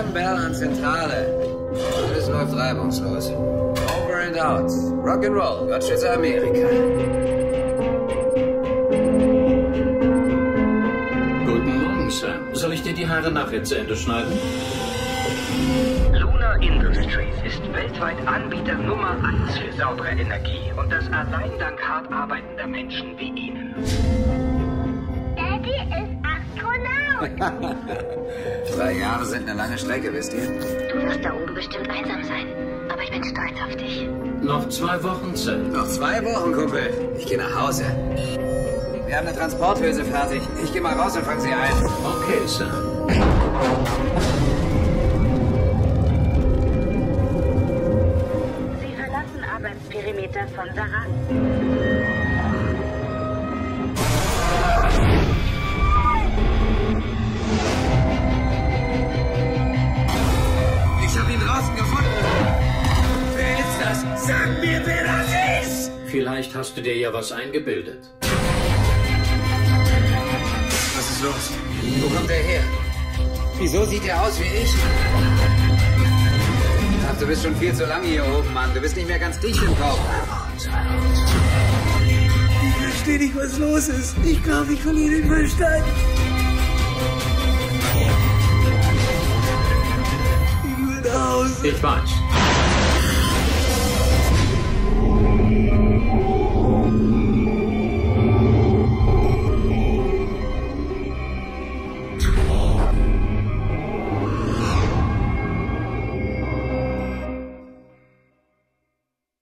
Signal an Zentrale. Alles läuft reibungslos. Over and out. Rock'n'Roll. Gott schütze Amerika. Guten Morgen, Sam. Soll ich dir die Haare nachher zu Ende schneiden? Luna Industries ist weltweit Anbieter Nummer 1 für saubere Energie und das allein dank hart arbeitender Menschen wie Ihnen. Drei Jahre sind eine lange Strecke, wisst ihr? Du wirst da oben bestimmt einsam sein. Aber ich bin stolz auf dich. Noch zwei Wochen, Sam. Noch zwei Wochen, Kumpel. Ich gehe nach Hause. Wir haben eine Transporthülse fertig. Ich gehe mal raus und fange sie ein. Okay, Sam. Sie verlassen Arbeitsperimeter von Saran. Gefunden. Wer ist das? Sag mir, wer das ist! Vielleicht hast du dir ja was eingebildet. Was ist los? Wo kommt er her? Wieso sieht er aus wie ich? Ach, du bist schon viel zu lange hier oben, Mann. Du bist nicht mehr ganz dicht im Kopf. Ich verstehe nicht, was los ist. Ich glaube, ich verliere den Verstand. Ich will